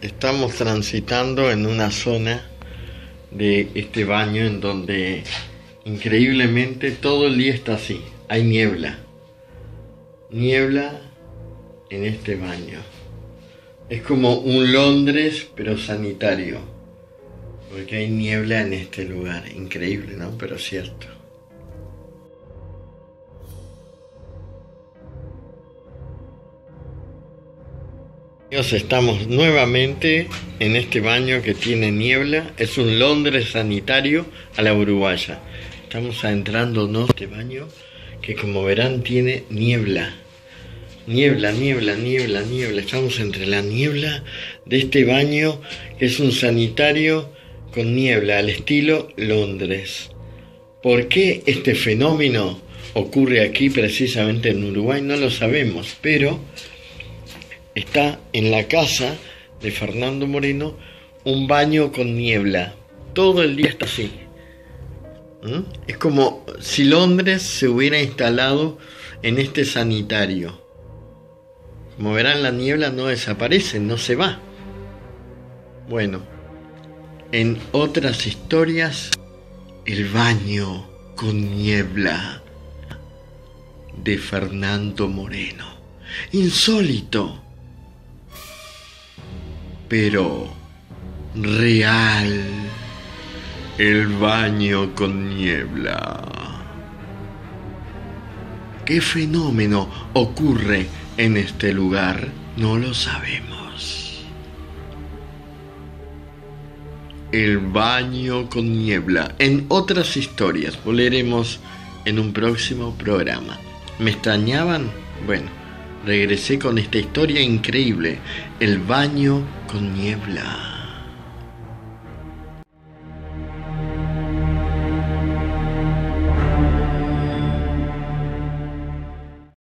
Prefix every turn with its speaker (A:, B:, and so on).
A: estamos transitando en una zona de este baño en donde increíblemente todo el día está así. Hay niebla. Niebla en este baño. Es como un Londres pero sanitario. Porque hay niebla en este lugar. Increíble, ¿no? Pero cierto. Estamos nuevamente en este baño que tiene niebla. Es un Londres sanitario a la uruguaya. Estamos adentrando en este baño que como verán tiene niebla. Niebla, niebla, niebla, niebla. Estamos entre la niebla de este baño que es un sanitario con niebla al estilo Londres. ¿Por qué este fenómeno ocurre aquí precisamente en Uruguay? No lo sabemos, pero está en la casa de Fernando Moreno un baño con niebla. Todo el día está así. ¿Mm? Es como si Londres se hubiera instalado en este sanitario. Como verán, la niebla no desaparece, no se va. Bueno, en otras historias, el baño con niebla de Fernando Moreno. Insólito pero real. El baño con niebla. ¿Qué fenómeno ocurre en este lugar? No lo sabemos. El baño con niebla. En otras historias volveremos en un próximo programa. ¿Me extrañaban? Bueno regresé con esta historia increíble, el baño con niebla.